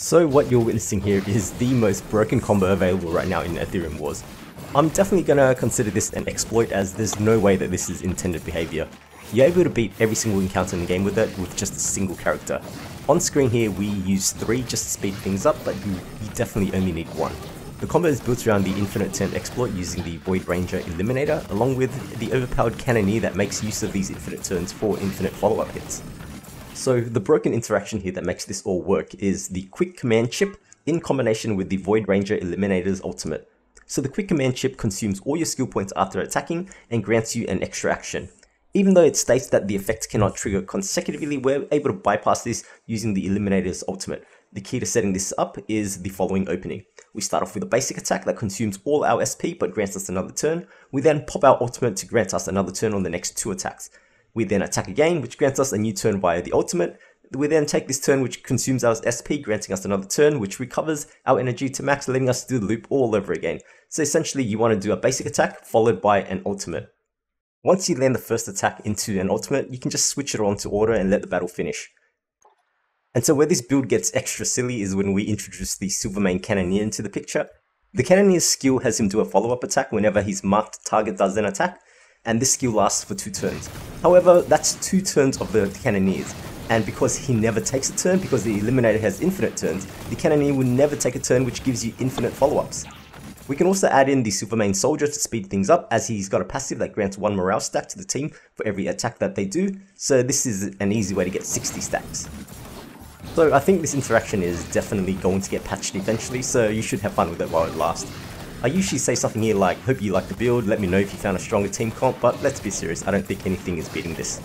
So what you're witnessing here is the most broken combo available right now in Aetherium Wars. I'm definitely gonna consider this an exploit as there's no way that this is intended behavior. You're able to beat every single encounter in the game with it with just a single character. On screen here we use 3 just to speed things up but you, you definitely only need 1. The combo is built around the infinite turn exploit using the Void Ranger Eliminator along with the overpowered Cannoneer that makes use of these infinite turns for infinite follow-up hits. So the broken interaction here that makes this all work is the quick command chip in combination with the Void Ranger Eliminator's ultimate. So the quick command chip consumes all your skill points after attacking and grants you an extra action. Even though it states that the effect cannot trigger consecutively, we're able to bypass this using the Eliminator's ultimate. The key to setting this up is the following opening. We start off with a basic attack that consumes all our SP but grants us another turn. We then pop our ultimate to grant us another turn on the next two attacks. We then attack again, which grants us a new turn via the ultimate. We then take this turn which consumes our SP, granting us another turn, which recovers our energy to max, letting us do the loop all over again. So essentially you want to do a basic attack followed by an ultimate. Once you land the first attack into an ultimate, you can just switch it on to order and let the battle finish. And so where this build gets extra silly is when we introduce the Silvermane Cannoneer into the picture. The Cannoneer's skill has him do a follow-up attack whenever his marked target does an attack, and this skill lasts for two turns. However, that's two turns of the Cannoneers, and because he never takes a turn, because the Eliminator has infinite turns, the Cannoneer will never take a turn which gives you infinite follow-ups. We can also add in the Silvermane Soldier to speed things up as he's got a passive that grants one morale stack to the team for every attack that they do, so this is an easy way to get 60 stacks. So I think this interaction is definitely going to get patched eventually, so you should have fun with it while it lasts. I usually say something here like, hope you like the build, let me know if you found a stronger team comp, but let's be serious, I don't think anything is beating this.